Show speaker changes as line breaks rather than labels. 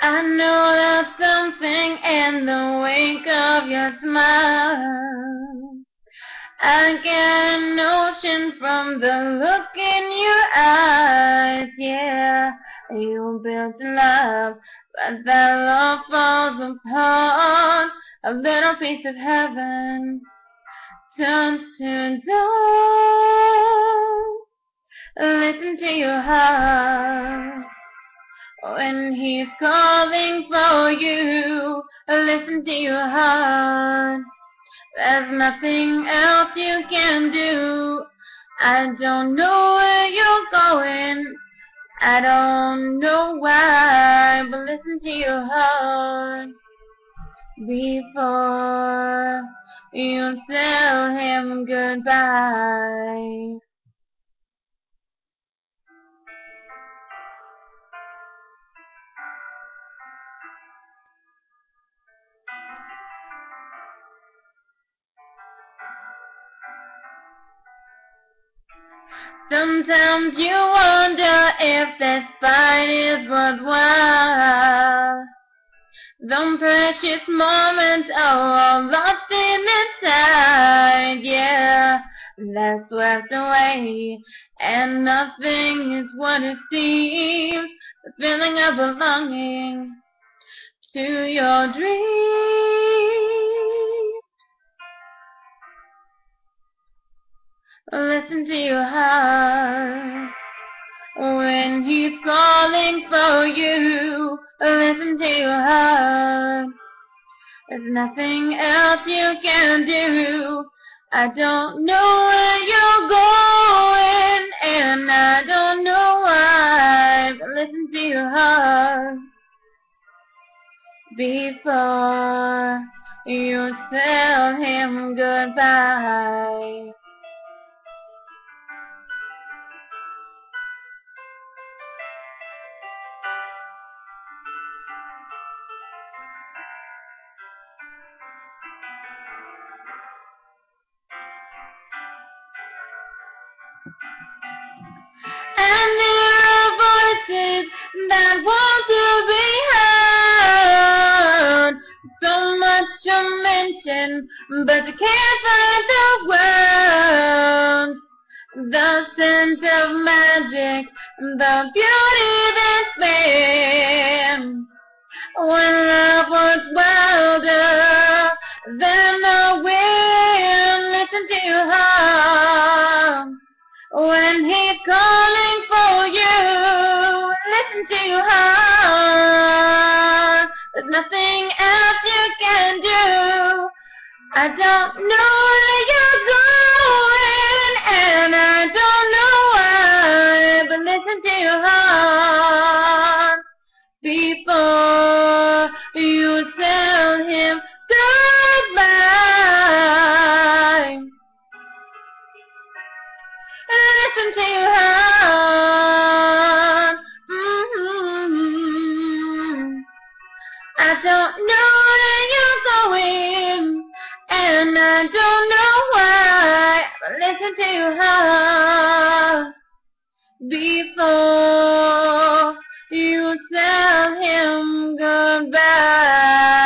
I know there's something in the wink of your smile. I get a notion from the look in your eyes, yeah. You built a love, but that love falls apart. A little piece of heaven turns to dust. Listen to your heart when he's calling for you. Listen to your heart. There's nothing else you can do. I don't know where you're going. I don't know why, but listen to your heart before you tell him goodbye. Sometimes you wonder if this fight is worthwhile. Some precious moments are all lost in inside, yeah. They're swept away, and nothing is what it seems. The feeling of belonging to your dreams. Listen to your heart when he's calling for you. Listen to your heart. There's nothing else you can do. I don't know where you're going, and I don't know why. But listen to your heart before you tell him goodbye. And there are voices that want to be heard. So much to mention, but you can't find the words. The sense of magic, the beauty that's there. When love was wilder than When he's calling for you, listen to your heart. There's nothing else you can do. I don't know where you're going, and I don't know why, but listen to your heart before you tell him goodbye. Mm-hmm. I don't know where you're going, and I don't know why. But listen to your heart before you tell him goodbye.